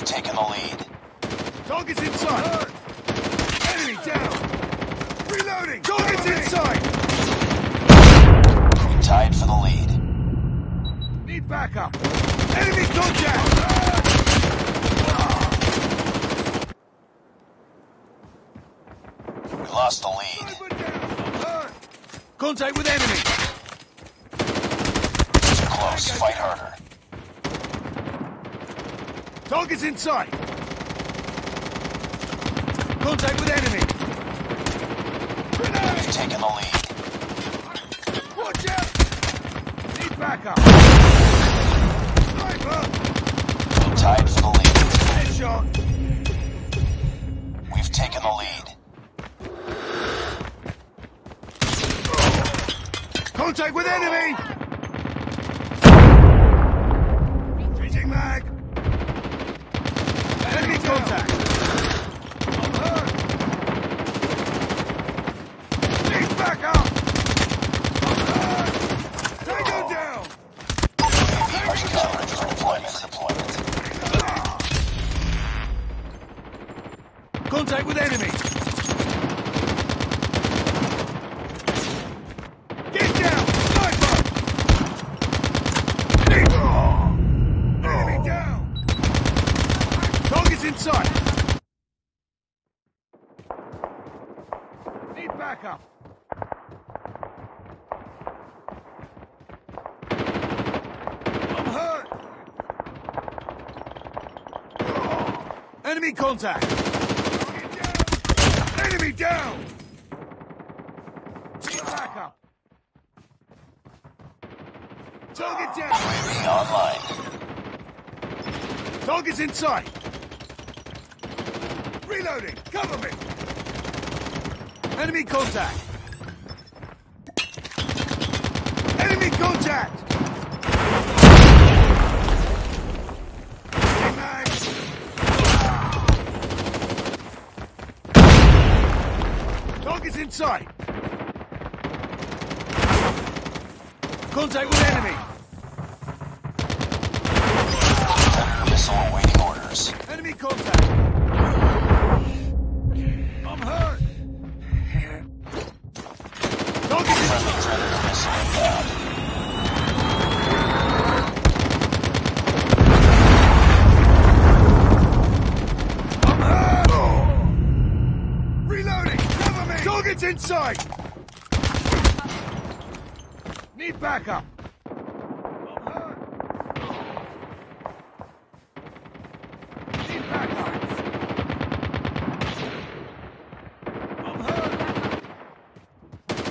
We've taken the lead. Target's inside. Enemy down. Reloading. Target's inside. We tied for the lead. Need backup. Enemy contact. We lost the lead. Contact with enemy. Too close. Fight harder. Target's inside. Contact with enemy. Grenade. We've taken the lead. Watch out! Need backup! Sniper! Tied for the lead. Headshot! We've taken the lead. Contact with enemy! Changing mag! Contact! Contact with enemy! Get down! Sniper! Enemy down! Target's inside! Need backup! I'm hurt! Enemy contact! Enemy down! Need backup! Target down! UAV online. Target's inside! Reloading! Cover me! Enemy contact! Enemy contact! Target's inside! Contact with enemy! Inside! Need backup!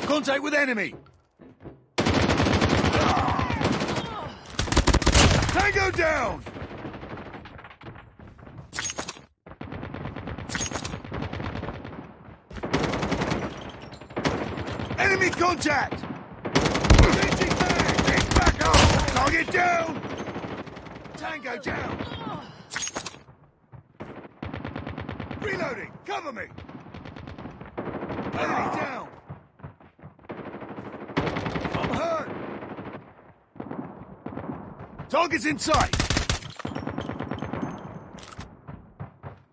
Contact with enemy! Tango down! Enemy contact! Changing mag! Take back up! Target down! Tango down! Reloading! Cover me! Enemy down! I'm hurt! Target's inside!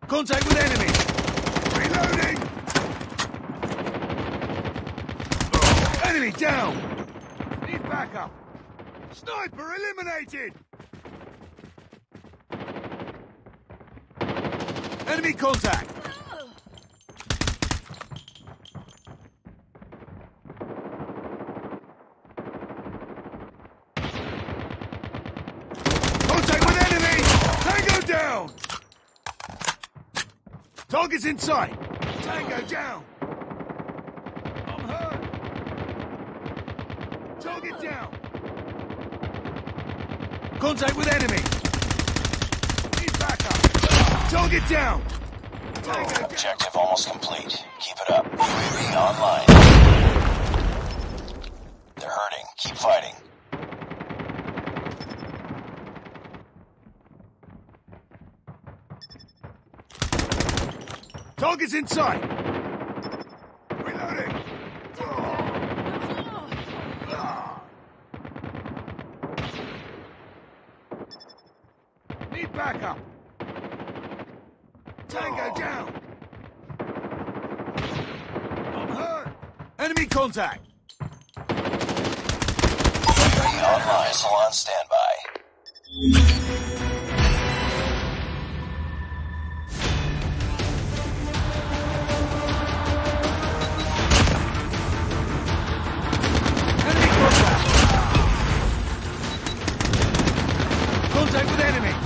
Contact with enemy! Reloading! Enemy down! Need backup! Sniper eliminated! Enemy contact! Contact with enemy! Tango down! Target's inside! Tango down! I'm hurt! Target down! Contact with enemy! Need backup! Target down! Down! Objective almost complete. Keep it up. UAV online. They're hurting. Keep fighting. Target's inside! Reloading! backup! Tango down! I'm hurt! Enemy contact! Online salon standby. Enemy contact. contact with enemy!